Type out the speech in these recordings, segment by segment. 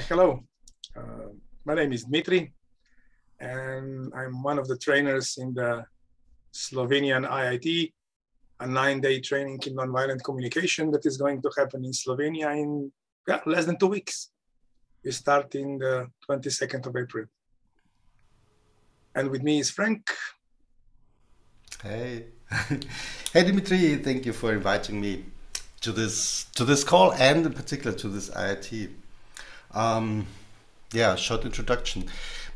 hello, uh, my name is Dmitry, and I'm one of the trainers in the Slovenian IIT, a nine-day training in nonviolent communication that is going to happen in Slovenia in yeah, less than two weeks. We start in the 22nd of April. And with me is Frank. Hey, hey Dimitri, thank you for inviting me to this to this call and in particular to this IIT. Um, yeah, short introduction.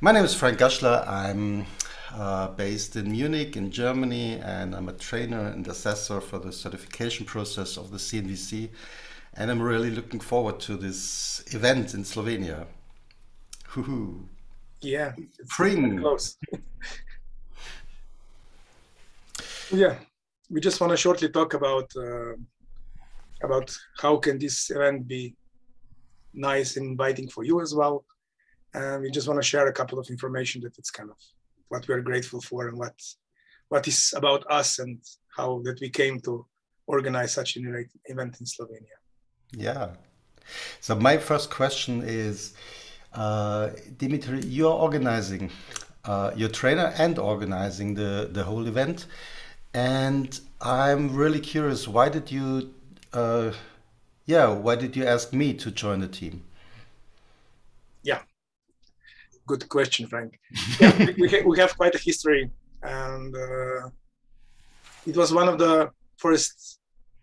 My name is Frank Gaschler. I'm uh, based in Munich, in Germany, and I'm a trainer and assessor for the certification process of the CNVC. And I'm really looking forward to this event in Slovenia. Hoo-hoo. Yeah, it's Spring. close. yeah, we just want to shortly talk about uh, about how can this event be nice and inviting for you as well. And we just want to share a couple of information that it's kind of what we're grateful for and what what is about us and how that we came to organize such an event in Slovenia. Yeah. So my first question is, uh, Dimitri, you're organizing, uh, you're trainer and organizing the the whole event, and I'm really curious. Why did you, uh, yeah, why did you ask me to join the team? Yeah, good question, Frank. Yeah, we, we, ha- we have quite a history, and uh, it was one of the first,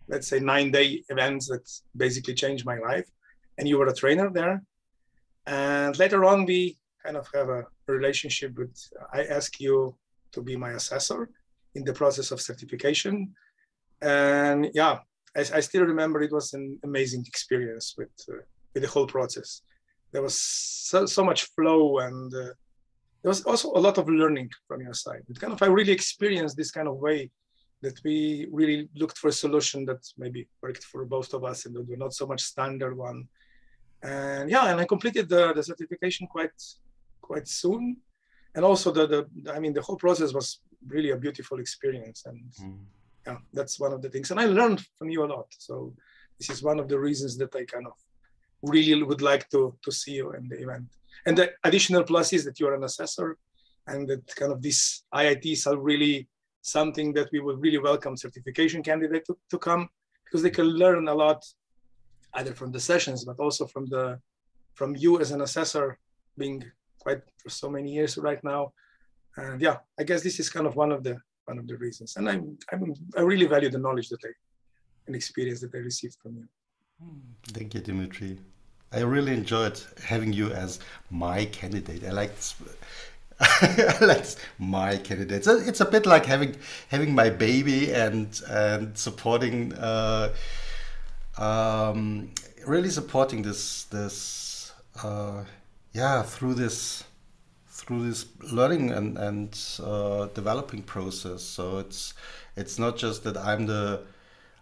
let's say, nine-day events that basically changed my life. And you were a trainer there, and later on we kind of have a relationship with. I ask you to be my assessor in the process of certification, and yeah, I, I still remember it was an amazing experience with uh, with the whole process. There was so, so much flow and uh, there was also a lot of learning from your side. It kind of i really experienced this kind of way that we really looked for a solution that maybe worked for both of us and not so much standard one. And yeah and i completed the, the certification quite quite soon. And also the, the i mean the whole process was really a beautiful experience and mm. Yeah that's one of the things. And i learned from you a lot. So this is one of the reasons that i kind of really would like to to see you in the event. And the additional plus is that you're an assessor, and that kind of these IITs are really something that we would really welcome certification candidate to, to come because they can learn a lot either from the sessions but also from the from you as an assessor being quite for so many years right now. And yeah i guess this is kind of one of the one of the reasons and i'm, I'm i really value the knowledge that i and experience that i received from you Thank you, Dimitri. I really enjoyed having you as my candidate. I like I like my candidate. So it's a bit like having having my baby and and supporting uh, um, really supporting this this uh, yeah through this through this learning and and uh, developing process. So it's it's not just that I'm the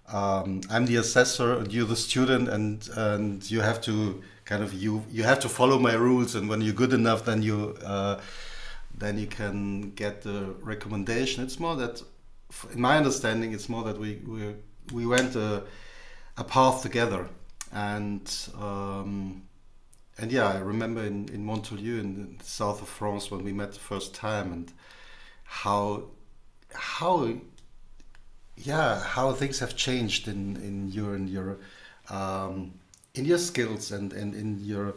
um, I'm the assessor and you're the student and and you have to kind of you you have to follow my rules and when you're good enough then you uh, then you can get the recommendation it's more that in my understanding it's more that we we, we went a, a path together and um, and yeah I remember in, in Montpellier in the south of France when we met the first time and how how yeah how things have changed in in your in your um, in your skills and and in your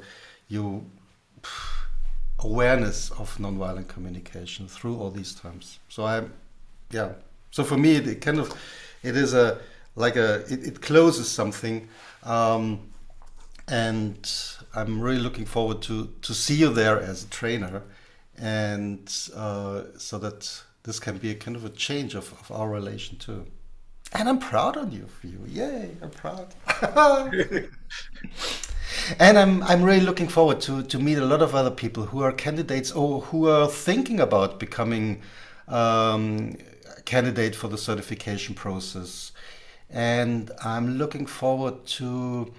your awareness of nonviolent communication through all these times. So i'm yeah. So for me it, it kind of it is a like a it, it closes something. Um, and i'm really looking forward to to see you there as a trainer and uh, so that this can be a kind of a change of, of our relation too. And I'm proud on you for you. Yay, I'm proud. and I'm I'm really looking forward to to meet a lot of other people who are candidates or who are thinking about becoming um, candidate for the certification process. And I'm looking forward to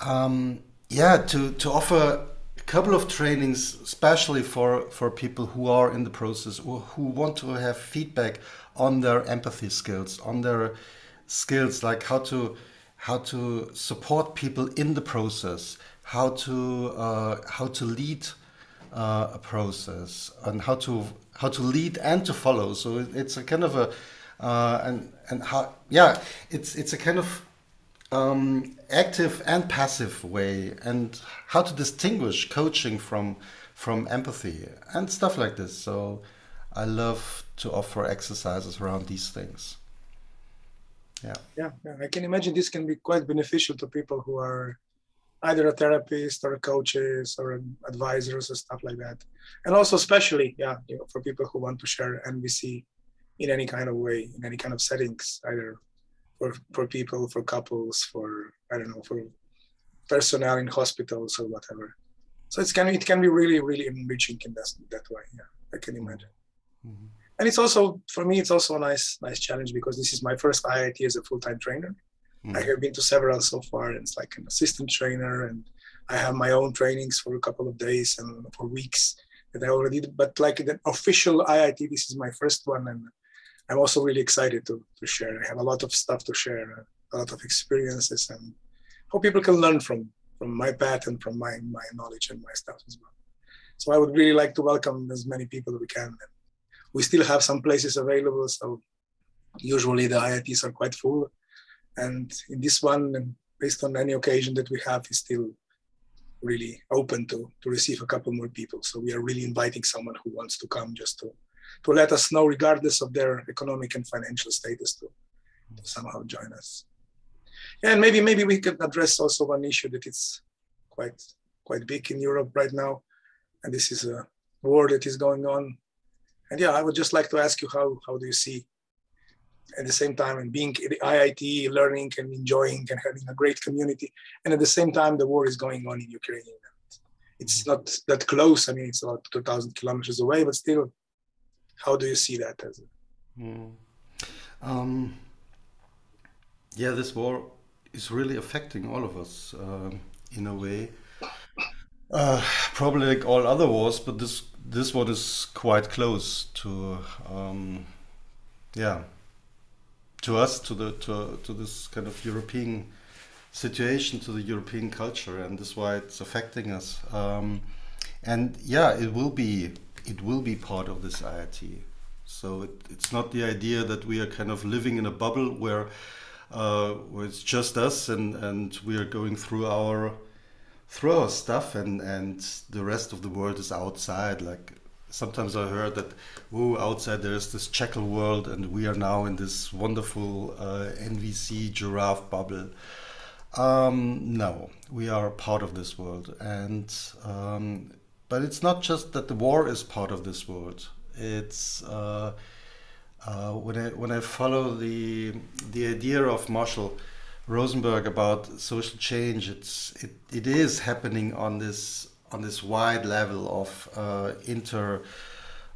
um, yeah to to offer a couple of trainings, especially for, for people who are in the process or who want to have feedback on their empathy skills, on their skills like how to how to support people in the process, how to uh, how to lead uh, a process and how to how to lead and to follow. So it's a kind of a uh, and and how yeah it's it's a kind of um, active and passive way and how to distinguish coaching from from empathy and stuff like this. So I love to offer exercises around these things. Yeah. yeah. Yeah, I can imagine this can be quite beneficial to people who are either a therapist or coaches or advisors or stuff like that. And also especially, yeah, you know, for people who want to share NVC in any kind of way, in any kind of settings, either for, for people, for couples, for I don't know, for personnel in hospitals or whatever. So it's can it can be really, really enriching in that, that way. Yeah, I can imagine. Mm-hmm. And it's also for me, it's also a nice, nice challenge because this is my first IIT as a full-time trainer. Mm. I have been to several so far, and it's like an assistant trainer, and I have my own trainings for a couple of days and for weeks that I already did. But like the official IIT, this is my first one, and I'm also really excited to, to share. I have a lot of stuff to share, a lot of experiences, and hope people can learn from from my path and from my my knowledge and my stuff as well. So I would really like to welcome as many people as we can. We still have some places available, so usually the IITs are quite full and in this one, based on any occasion that we have, is still really open to to receive a couple more people. So we are really inviting someone who wants to come just to to let us know, regardless of their economic and financial status, to, to somehow join us. And maybe maybe we can address also one issue that is quite quite big in Europe right now, and this is a war that is going on. And yeah, I would just like to ask you how how do you see at the same time and being the IIT, learning and enjoying and having a great community. And at the same time, the war is going on in Ukraine. It's not that close. I mean, it's about 2,000 kilometers away, but still, how do you see that? As mm. um, yeah, this war is really affecting all of us uh, in a way. Uh, probably like all other wars, but this this one is quite close to um, yeah to us, to the to to this kind of European situation, to the European culture, and this is why it's affecting us. Um, and yeah, it will be it will be part of this IIT. So it, it's not the idea that we are kind of living in a bubble where, uh, where it's just us and, and we are going through our through our stuff and, and the rest of the world is outside. Like sometimes I heard that, oh, outside there is this jackal world, and we are now in this wonderful uh, NVC giraffe bubble. Um, no, we are part of this world, and um, but it's not just that the war is part of this world. It's uh, uh, when I when I follow the the idea of Marshall Rosenberg about social change, it's it, it is happening on this on this wide level of uh, inter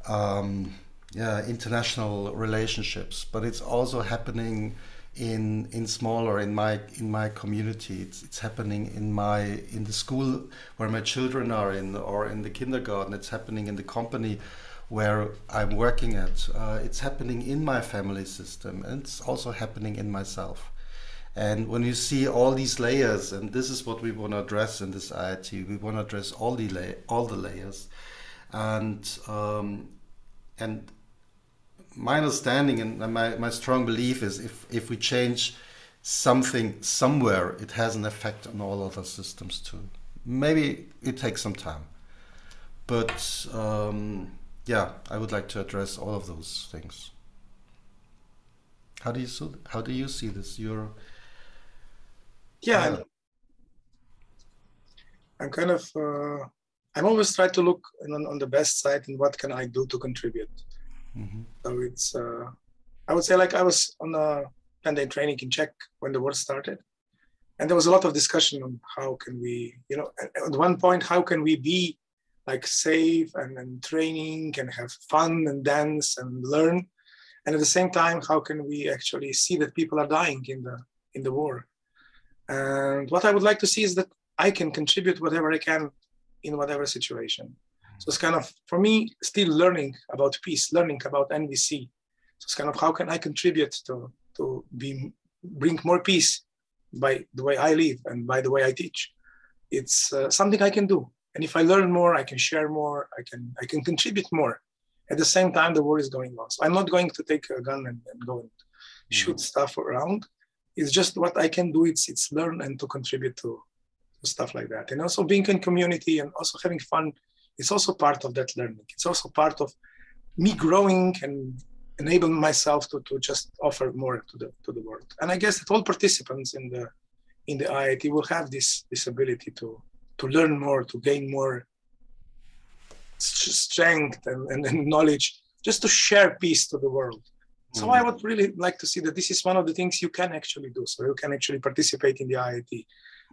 um, yeah, international relationships, but it's also happening in in smaller in my in my community. It's it's happening in my in the school where my children are in, or in the kindergarten. It's happening in the company where I'm working at. Uh, it's happening in my family system, and it's also happening in myself. And when you see all these layers, and this is what we want to address in this IIT, we want to address all the la- all the layers, and um, and my understanding and my, my strong belief is if if we change something somewhere, it has an effect on all other systems too. Maybe it takes some time, but um, yeah, I would like to address all of those things. How do you see, how do you see this? You're yeah I'm, I'm, kind of uh, i'm always trying to look on, on, the best side and what can i do to contribute mm-hmm. so it's uh, i would say like i was on a pandemic training in czech when the war started and there was a lot of discussion on how can we you know at one point how can we be like safe and, and training and have fun and dance and learn and at the same time how can we actually see that people are dying in the in the war and what I would like to see is that I can contribute whatever I can in whatever situation. So it's kind of, for me, still learning about peace, learning about NVC. So it's kind of how can I contribute to, to be, bring more peace by the way I live and by the way I teach. it's uh, something I can do. And if I learn more, I can share more. I can I can contribute more. At the same time, the war is going on. So I'm not going to take a gun and, and go and mm. shoot stuff around. It's just what I can do. It's it's learn and to contribute to, to stuff like that. And also being in community and also having fun. It's also part of that learning. It's also part of me growing and enabling myself to, to just offer more to the to the world. And I guess that all participants in the in the IIT will have this this ability to to learn more, to gain more strength and, and, and knowledge, just to share peace to the world. So mm-hmm. I would really like to see that this is one of the things you can actually do. So you can actually participate in the IIT.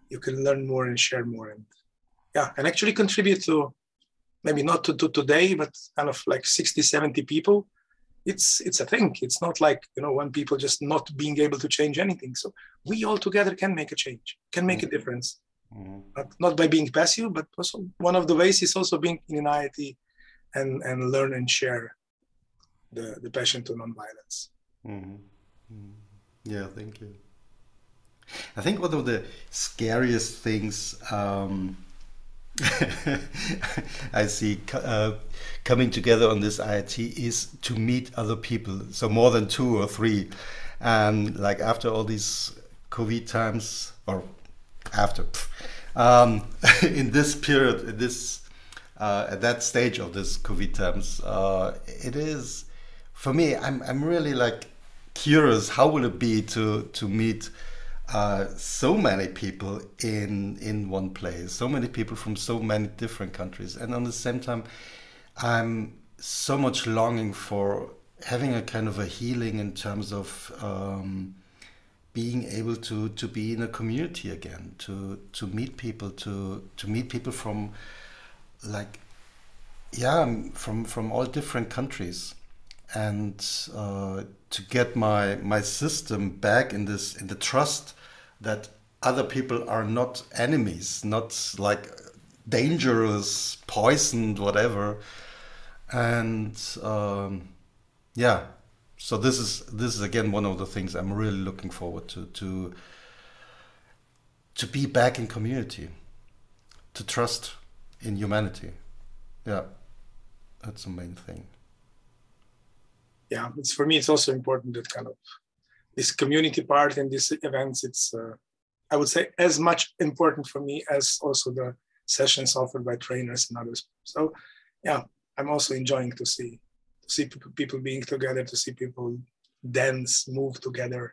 You can learn more and share more and yeah, and actually contribute to maybe not to, to today, but kind of like 60, 70 people it's it's a thing it's not like you know when people just not being able to change anything so we all together can make a change can make a mm-hmm. difference mm-hmm. not, not by being passive but also one of the ways is also being in an iit and and learn and share the the passion to nonviolence mm-hmm. mm-hmm. yeah thank you i think one of the scariest things um, I see uh, coming together on this IIT is to meet other people, so more than two or three. And like after all these COVID times, or after, um, in this period, in this uh, at that stage of this COVID times, uh, it is for me. I'm I'm really like curious. How will it be to to meet? Uh, so many people in in one place, so many people from so many different countries, and at the same time, I'm so much longing for having a kind of a healing in terms of um, being able to to be in a community again, to to meet people, to to meet people from like yeah from from all different countries. And uh, to get my my system back in this in the trust that other people are not enemies, not like dangerous, poisoned, whatever. And um, yeah, so this is this is again one of the things I'm really looking forward to to to be back in community, to trust in humanity. Yeah, that's the main thing. Yeah, it's for me. It's also important that kind of this community part and these events, it's, uh, I would say, as much important for me as also the sessions offered by trainers and others. So, yeah, I'm also enjoying to see to see people being together, to see people dance, move together,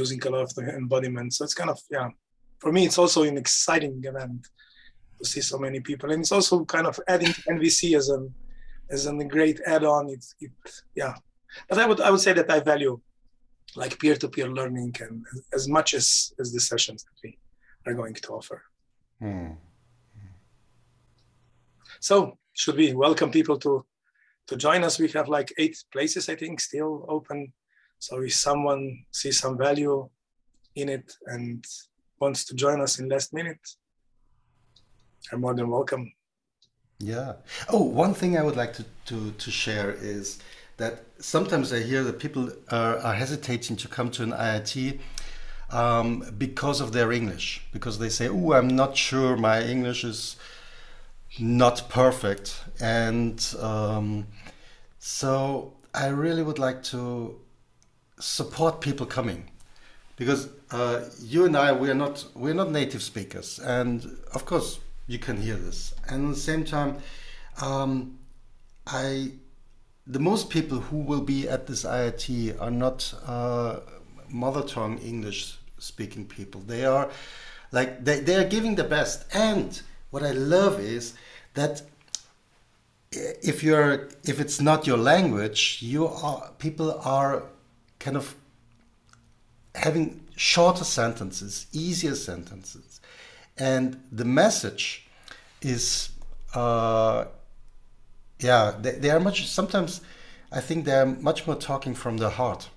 using a lot of the embodiment. So it's kind of yeah, for me, it's also an exciting event to see so many people, and it's also kind of adding NVC as a as a great add-on. It's it yeah, but I would I would say that I value like peer-to-peer learning and as much as as the sessions that we are going to offer. Mm. so should we welcome people to to join us? We have like eight places i think still open. So if someone sees some value in it and wants to join us in last minute are more than welcome. Yeah. Oh one thing i would like to to, to share is that sometimes I hear that people are, are hesitating to come to an IIT um, because of their English, because they say, "Oh, I'm not sure my English is not perfect," and um, so I really would like to support people coming because uh, you and I we are not we're not native speakers, and of course you can hear this, and at the same time, um, I the most people who will be at this IIT are not uh, mother tongue English speaking people. They are like they, they are giving the best. And what I love is that if you're if it's not your language, you are people are kind of having shorter sentences, easier sentences, and the message is uh, yeah, they, they are much. Sometimes I think they are much more talking from the heart,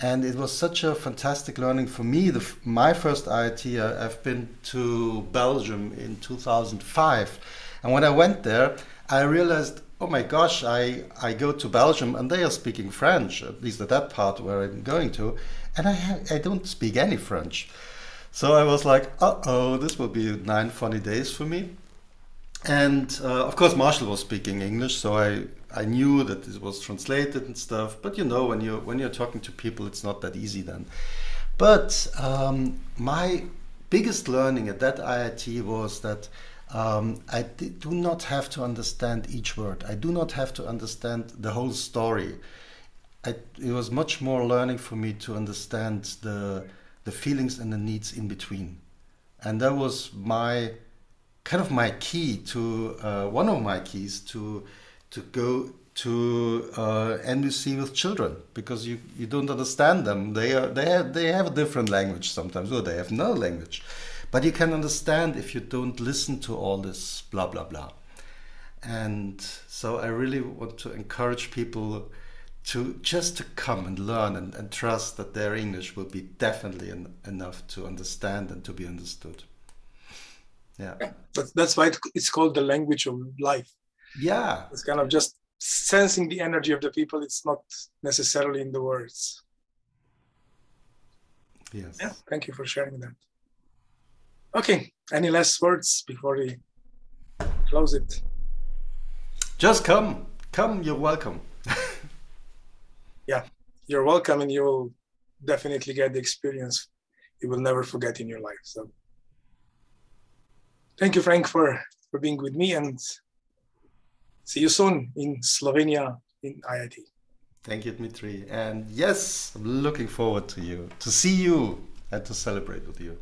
and it was such a fantastic learning for me. The, my first IIT, uh, I've been to Belgium in 2005, and when I went there, I realized, oh my gosh, I I go to Belgium and they are speaking French, at least at that part where I'm going to, and I I don't speak any French. So I was like, uh oh, this will be nine funny days for me. And uh, of course, Marshall was speaking English, so I, I knew that it was translated and stuff. But you know, when you when you're talking to people, it's not that easy then. But um, my biggest learning at that IIT was that um, I do not have to understand each word. I do not have to understand the whole story. I, it was much more learning for me to understand the the feelings and the needs in between, and that was my kind of my key to uh, one of my keys to to go to uh, NVC with children because you, you don't understand them. They are they have they have a different language sometimes, or they have no language, but you can understand if you don't listen to all this blah blah blah. And so I really want to encourage people to just to come and learn and, and trust that their English will be definitely enough to understand and to be understood. Yeah. That's, that's why it's called the language of life. Yeah. It's kind of just sensing the energy of the people. It's not necessarily in the words. Yes. Yeah. Thank you for sharing that. Okay. Any last words before we close it? Just come. Come. You're welcome. yeah. You're welcome and you'll definitely get the experience you will never forget in your life. So thank you, Frank, for, for being with me and see you soon in Slovenia in IIT. Thank you, Dmitry. And yes, I'm looking forward to you, to see you and to celebrate with you.